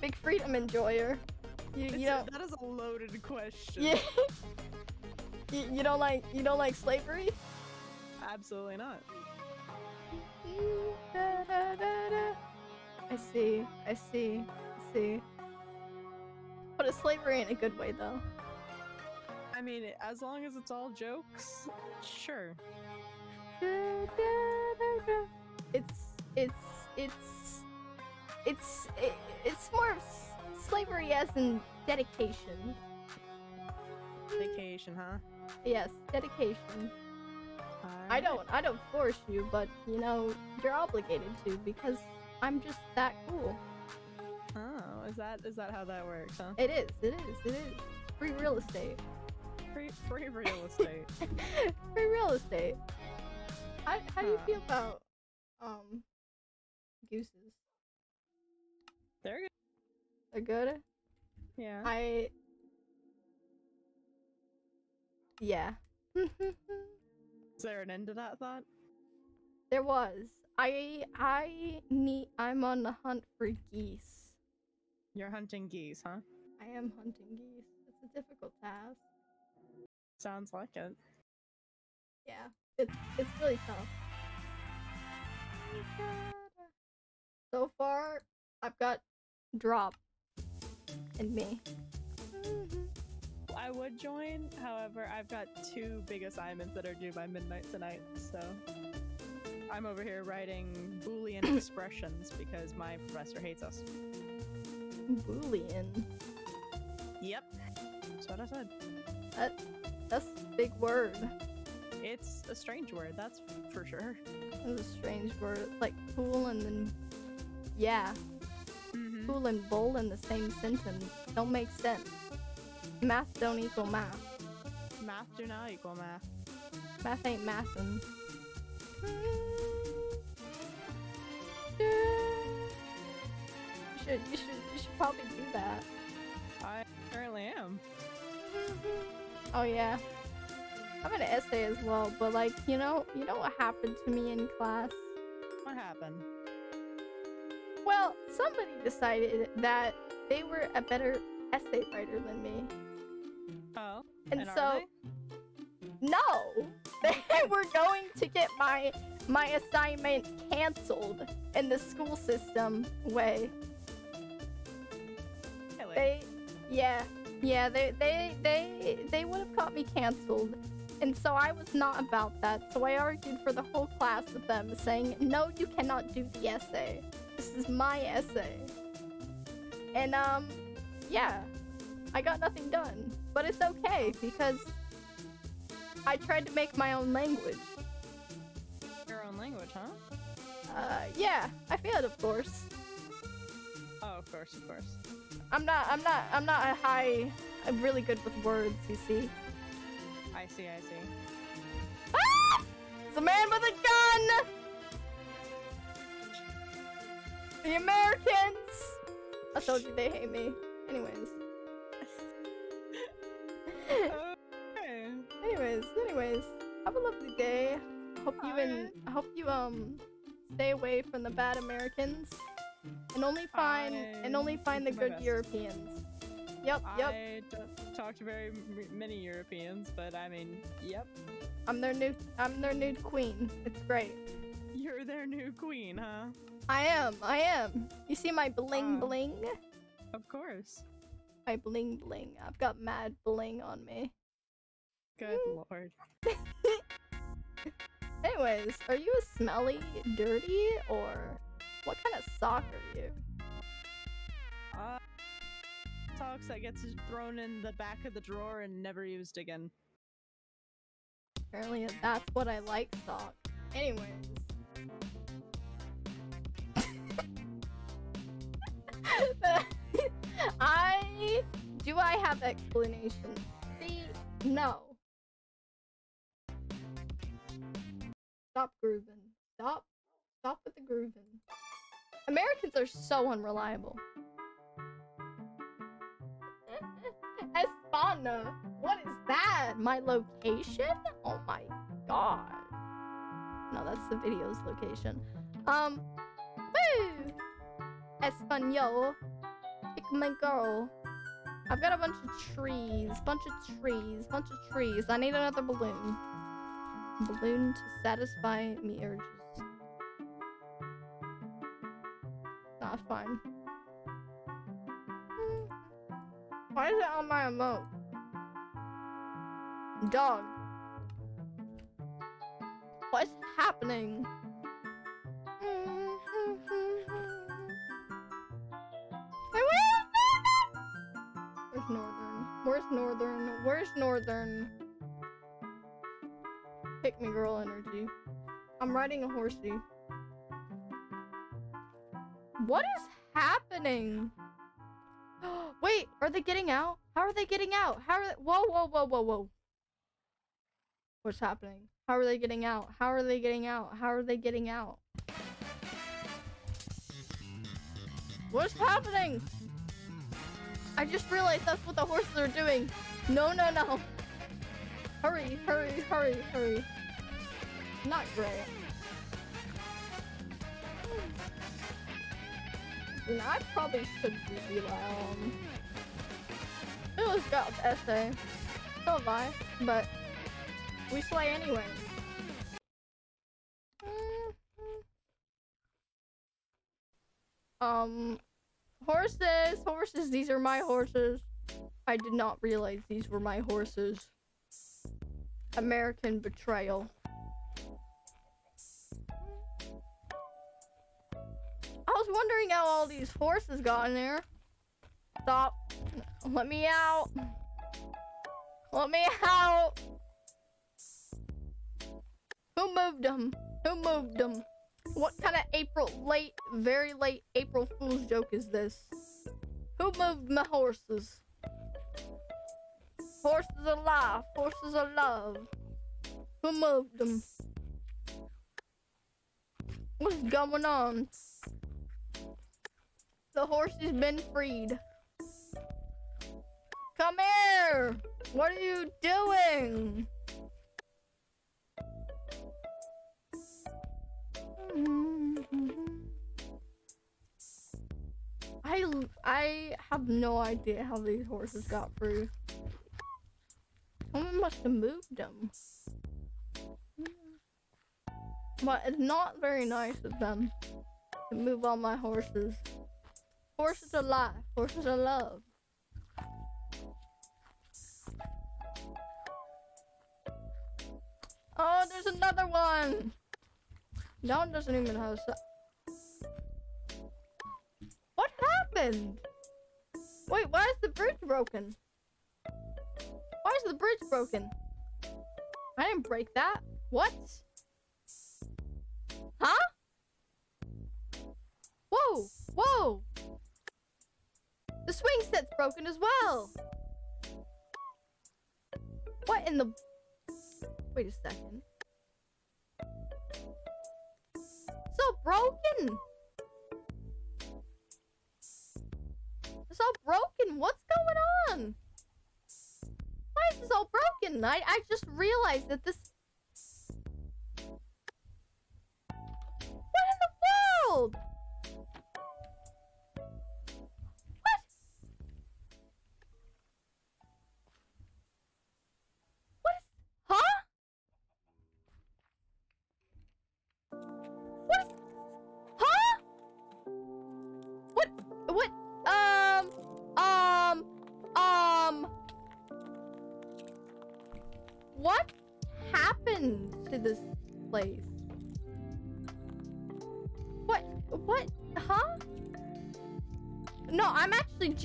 Big freedom enjoyer. You, you don't that is a loaded question. yeah. you, you don't like you don't like slavery? Absolutely not. I see, I see, I see. But it's slavery in a good way though. I mean, as long as it's all jokes, sure. It's it's it's it's it, it's more s- slavery as in dedication. Dedication, huh? Yes, dedication. I don't I don't force you, but you know, you're obligated to because I'm just that cool. Oh, is that is that how that works, huh? It is, it is, it is. Free real estate. Free, free real estate. Free real estate. How how do you feel about um gooses? They're good. They're good? Yeah. I Yeah. Is there an end to that thought? there was. I I need I'm on the hunt for geese. You're hunting geese, huh? I am hunting geese. It's a difficult task. Sounds like it. Yeah, it's it's really tough. Oh so far, I've got drop and me. Mm-hmm. I would join, however, I've got two big assignments that are due by midnight tonight, so I'm over here writing Boolean expressions because my professor hates us. Boolean. Yep. That's what I said. That's a big word. It's a strange word, that's for sure. It's a strange word. Like pool and then yeah, Mm-hmm. and bowl in the same sentence. Don't make sense. Math don't equal math. Math do not equal math. Math ain't massin'. You should, you should, you should probably do that. I currently am. Oh yeah. I'm an essay as well, but like, you know, you know what happened to me in class? What happened? Well, somebody decided that they were a better essay writer than me. Oh, And, and so no, they were going to get my my assignment canceled in the school system way. they? Really? They, yeah, yeah, they, they, they, they would have got me canceled. And so I was not about that. So I argued for the whole class with them, saying, no, you cannot do the essay. This is my essay. And, um, yeah, I got nothing done. But it's okay because I tried to make my own language. Your own language, huh? Uh, yeah, I failed, of course. Oh, of course, of course. I'm not, I'm not, I'm not a high, I'm really good with words, you see. I see, I see. Ah! It's a man with a gun! The Americans! I told you they hate me. Anyways. okay. anyways, anyways. Have a lovely day. Hope you and I hope you um stay away from the bad Americans and only find and only find the good best. Europeans. yep, yep. I don't talk to very many Europeans, but I mean, yep. I'm their new I'm their new queen. It's great. You're their new queen, huh? I am. I am. You see my bling Ah. bling? Of course. My bling bling. I've got mad bling on me. Good lord. Anyways, are you a smelly, dirty, or what kind of sock are you? Uh, socks that gets thrown in the back of the drawer and never used again. Apparently that's what I like sock. Anyways. I do I have explanations? See, no. Stop grooving. Stop. Stop with the grooving. Americans are so unreliable. Espana. What is that? My location? Oh my god. No, that's the video's location. Um! Espanol. Pick my girl. I've got a bunch of trees. Bunch of trees. Bunch of trees. I need another balloon. Balloon to satisfy me urges. That's fine. Why is it on my emote? Dog. What's happening? Northern? Where's Northern? Pick me girl energy. I'm riding a horsey. What is happening? Wait, are they getting out? How are they getting out? How are they? Whoa, whoa, whoa, whoa, whoa. What's happening? How are they getting out? How are they getting out? How are they getting out? What's happening? I just realized that's what the horses are doing. No, no, no. Hurry, hurry, hurry, hurry. Not great. And I probably should be um It was got essay. So have I, but we slay anyway. Um horses, horses, these are my horses. I did not realize these were my horses. American betrayal. I was wondering how all these horses got in there. Stop. Let me out. Let me out. Who moved them? Who moved them? What kind of April, late, very late April Fool's joke is this? Who moved my horses? Horses alive, horses alive. Who moved them? What's going on? The horse has been freed. Come here! What are you doing? I I have no idea how these horses got free. Someone must have moved them. But it's not very nice of them to move all my horses. Horses are life. Horses are love. Oh, there's another one. One doesn't even have. What happened? Wait, why is the bridge broken? Why is the bridge broken? I didn't break that. What? Huh? Whoa! Whoa! The swing set's broken as well! What in the... Wait a second. So broken! It's all broken! What's going on? Why is this all broken? I, I just realized that this... What in the world?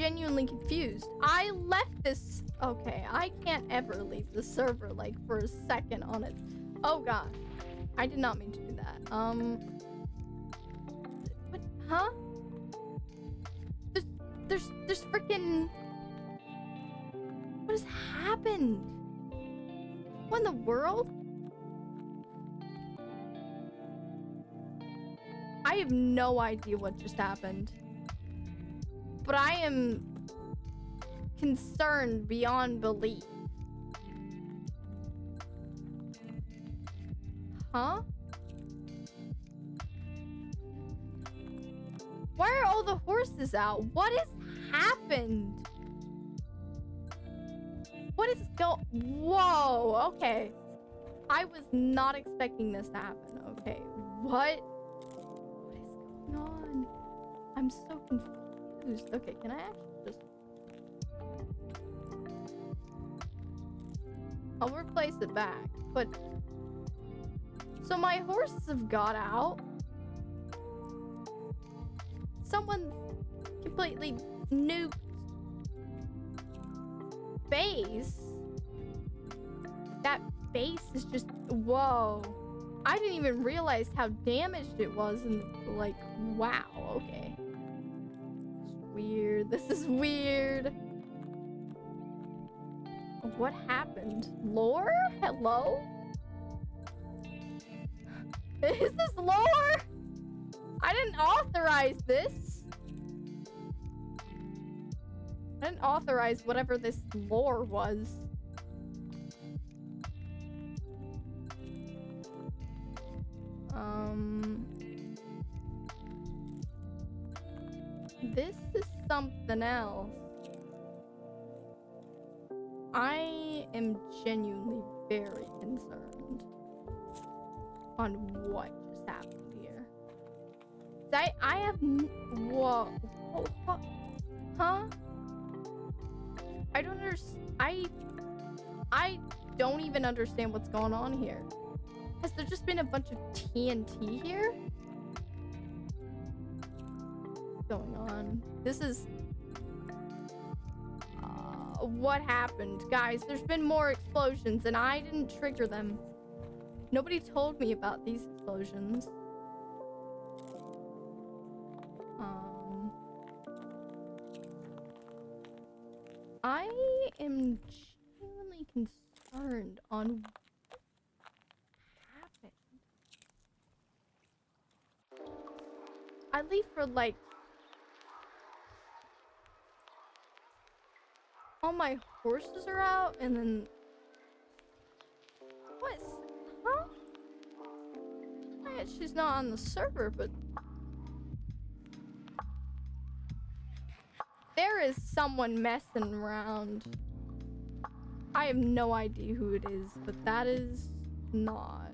Genuinely confused. I left this. Okay, I can't ever leave the server like for a second on it. Oh god, I did not mean to do that. Um. What? Huh? There's, there's, there's freaking. What has happened? What in the world? I have no idea what just happened. But I am concerned beyond belief. Huh? Why are all the horses out? What has happened? What is go? Whoa. Okay. I was not expecting this to happen. Okay. What? What is going on? I'm so confused. Okay, can I actually just? I'll replace it back. But so my horses have got out. Someone completely nuked base. That base is just whoa. I didn't even realize how damaged it was and like wow, okay. Weird. This is weird. What happened? Lore? Hello? Is this lore? I didn't authorize this. I didn't authorize whatever this lore was. Um... This is something else. I am genuinely very concerned on what just happened here. I I have whoa, huh? I don't understand. I I don't even understand what's going on here. Has there just been a bunch of TNT here? Going on? This is uh, what happened, guys. There's been more explosions, and I didn't trigger them. Nobody told me about these explosions. Um, I am genuinely concerned on what happened. I leave for like all my horses are out and then what huh? She's not on the server but there is someone messing around. I have no idea who it is but that is not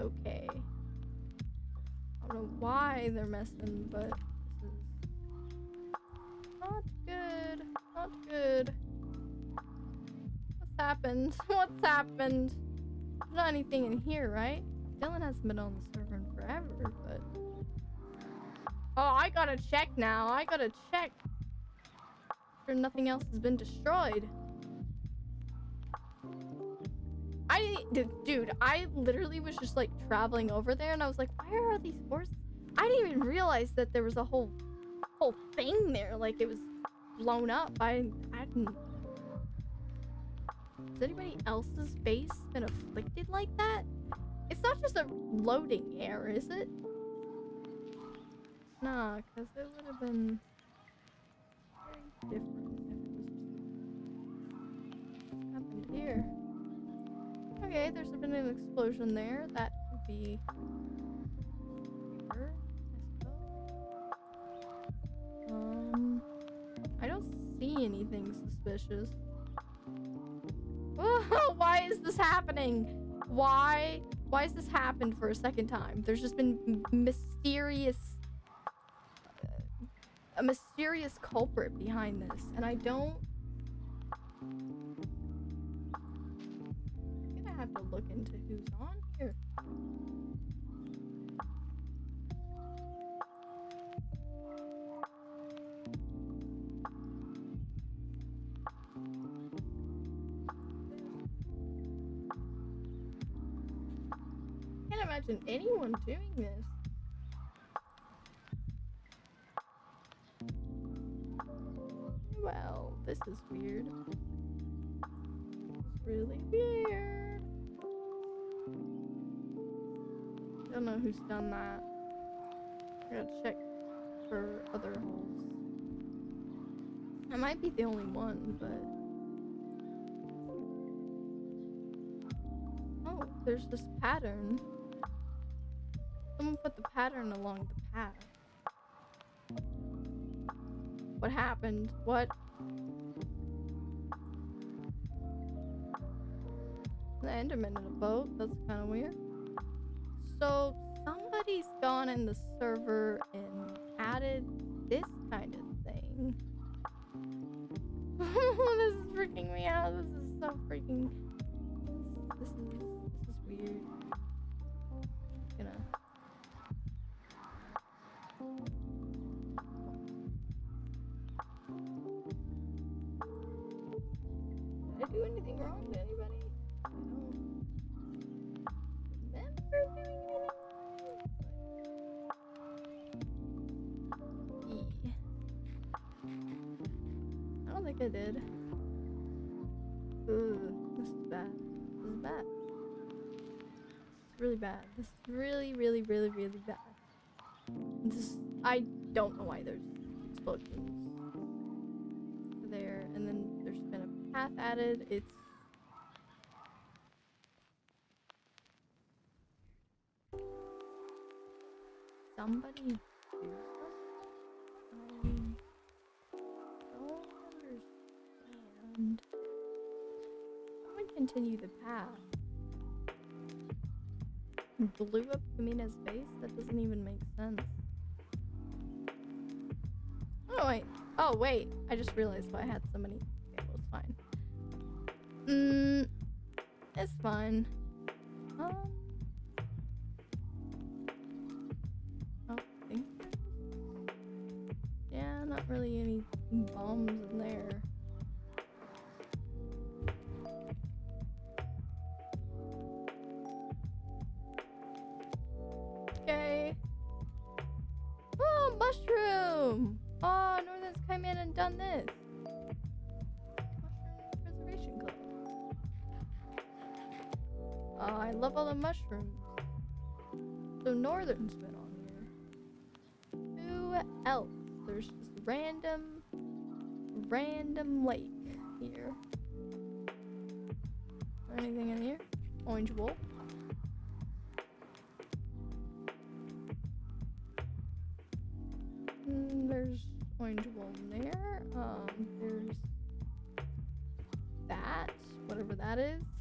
okay. I don't know why they're messing but this is not good not good. What's happened? What's happened? There's not anything in here, right? Dylan hasn't been on the server in forever, but... Oh, I gotta check now. I gotta check. Sure nothing else has been destroyed. I dude, I literally was just like traveling over there and I was like, why are these horses? I didn't even realize that there was a whole whole thing there. Like it was blown up. I didn't. Has anybody else's base been afflicted like that? It's not just a loading error, is it? Nah, because it would have been very different if happened here. Okay, there's been an explosion there. That would be I don't see anything suspicious. Why is this happening? Why? Why has this happened for a second time? There's just been mysterious, uh, a mysterious culprit behind this, and I don't. I'm gonna have to look into who's on here. Imagine anyone doing this. Well, this is weird. It's really weird. Don't know who's done that. I gotta check for other holes. I might be the only one, but. Oh, there's this pattern. Put the pattern along the path. What happened? What? The Enderman in a boat? That's kind of weird. So, somebody's gone in the server and added this kind of thing. this is freaking me out. This is so freaking. Is really, really, really, really bad. This I don't know why there's explosions there, and then there's been a path added. It's Blew up Kamina's face? That doesn't even make sense. Oh wait. Oh wait. I just realized why I had so many. Okay, well it's fine. Mm, it's fine. Um, there's- Yeah, not really any bombs in there. Random lake here. Anything in here? Orange wool. Mm, there's orange wool there. Um, there's that, whatever that is.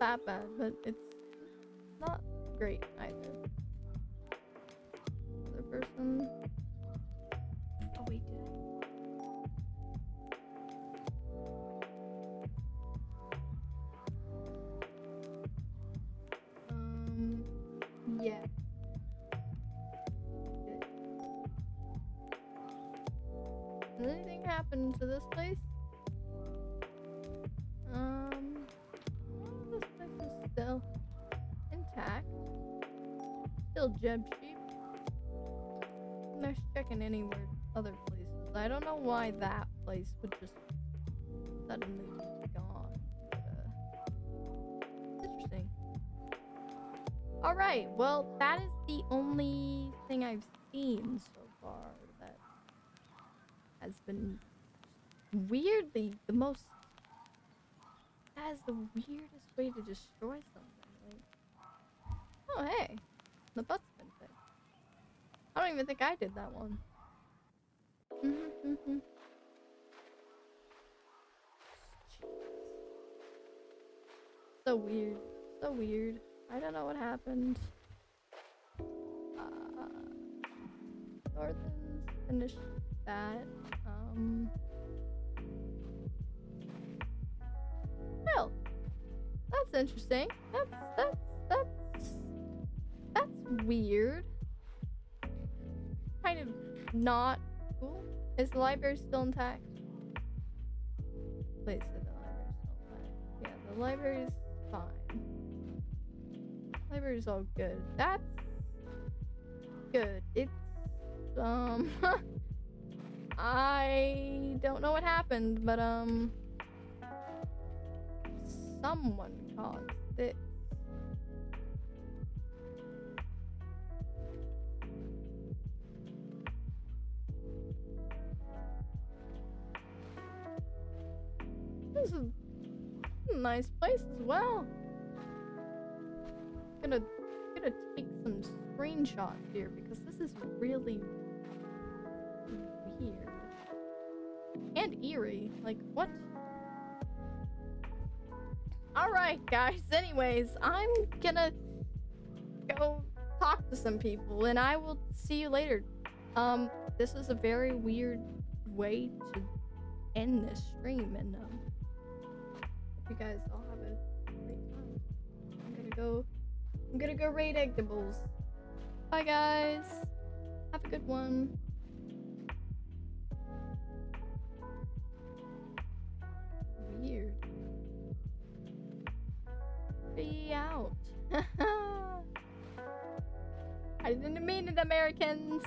That bad, but it's not great interesting. Alright, well, that is the only thing I've seen so far that has been weirdly the most. has the weirdest way to destroy something. Like, oh, hey, the butt's been fixed. I don't even think I did that one. Mm-hmm, so weird. So weird. I don't know what happened. Uh, Northern finished that. Um. Well, that's interesting. That's that's that's that's weird. Kind of not cool. Is the library still intact? Please say the library's still intact. Yeah, the library's fine. Library's all good. That's good. It's um I don't know what happened, but um someone caused it. This is a nice place as well. Gonna gonna take some screenshots here because this is really weird and eerie. Like what? All right, guys. Anyways, I'm gonna go talk to some people, and I will see you later. Um, this is a very weird way to end this stream, and um, you guys all have a great time. I'm gonna go. I'm gonna go raid Egdables. Bye, guys. Have a good one. Weird. Be out. I didn't mean it, Americans.